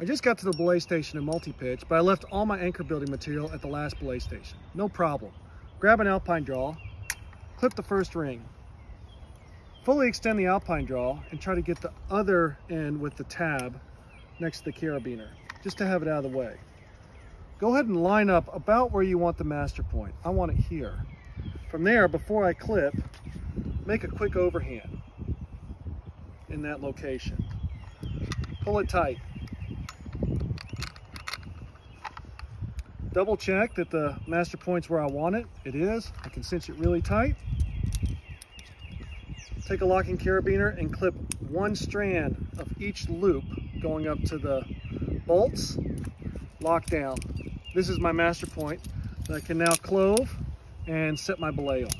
I just got to the belay station in multi-pitch, but I left all my anchor building material at the last belay station. No problem. Grab an alpine draw, clip the first ring, fully extend the alpine draw, and try to get the other end with the tab next to the carabiner, just to have it out of the way. Go ahead and line up about where you want the master point. I want it here. From there, before I clip, make a quick overhand in that location. Pull it tight. Double check that the master point's where I want it. It is. I can cinch it really tight. Take a locking carabiner and clip one strand of each loop going up to the bolts. Lock down. This is my master point that I can now clove and set my belay on.